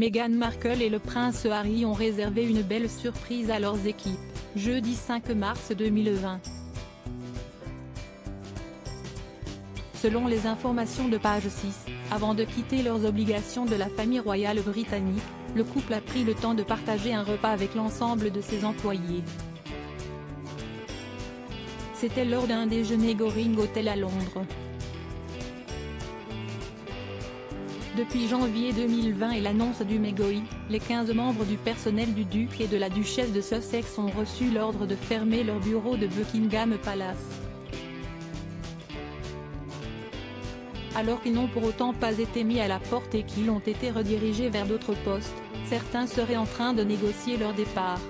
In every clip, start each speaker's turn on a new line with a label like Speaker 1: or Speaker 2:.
Speaker 1: Meghan Markle et le prince Harry ont réservé une belle surprise à leurs équipes, jeudi 5 mars 2020. Selon les informations de page 6, avant de quitter leurs obligations de la famille royale britannique, le couple a pris le temps de partager un repas avec l'ensemble de ses employés. C'était lors d'un déjeuner Goring Hotel à Londres. Depuis janvier 2020 et l'annonce du Megoi, les 15 membres du personnel du duc et de la duchesse de Sussex ont reçu l'ordre de fermer leur bureau de Buckingham Palace. alors qu'ils n'ont pour autant pas été mis à la porte et qu'ils ont été redirigés vers d'autres postes, certains seraient en train de négocier leur départ.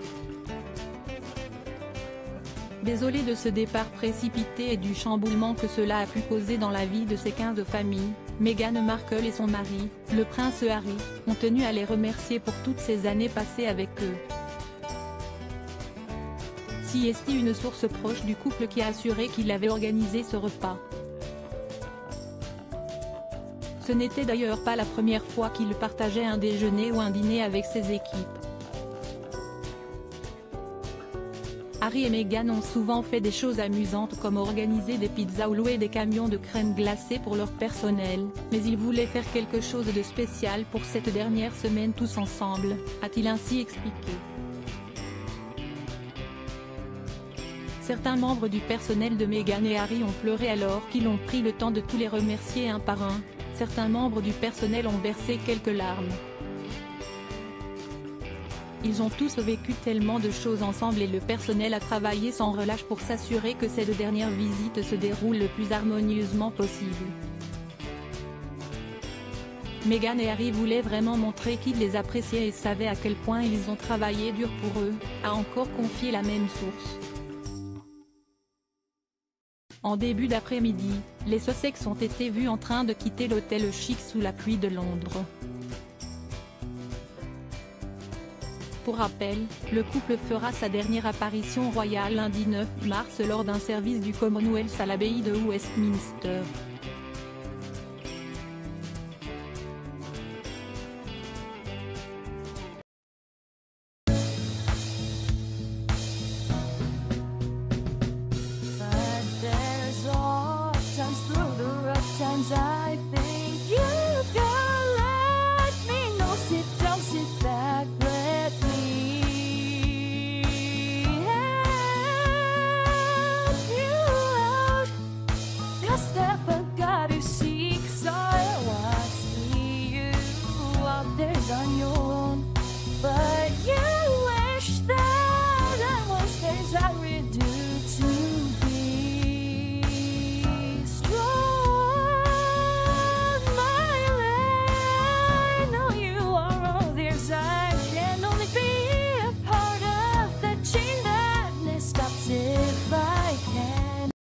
Speaker 1: Désolé de ce départ précipité et du chamboulement que cela a pu causer dans la vie de ces 15 familles, Meghan Markle et son mari, le prince Harry, ont tenu à les remercier pour toutes ces années passées avec eux. Si est une source proche du couple qui a assuré qu'il avait organisé ce repas? Ce n'était d'ailleurs pas la première fois qu'il partageait un déjeuner ou un dîner avec ses équipes. Harry et Meghan ont souvent fait des choses amusantes comme organiser des pizzas ou louer des camions de crème glacée pour leur personnel, mais ils voulaient faire quelque chose de spécial pour cette dernière semaine tous ensemble, a-t-il ainsi expliqué. Certains membres du personnel de Meghan et Harry ont pleuré alors qu'ils ont pris le temps de tous les remercier un par un, certains membres du personnel ont versé quelques larmes. Ils ont tous vécu tellement de choses ensemble et le personnel a travaillé sans relâche pour s'assurer que cette dernière visite se déroule le plus harmonieusement possible. Meghan et Harry voulaient vraiment montrer qu'ils les appréciaient et savaient à quel point ils ont travaillé dur pour eux, a encore confié la même source. En début d'après-midi, les Sussex ont été vus en train de quitter l'hôtel chic sous la pluie de Londres. Pour rappel, le couple fera sa dernière apparition royale lundi 9 mars lors d'un service du Commonwealth à l'abbaye de Westminster.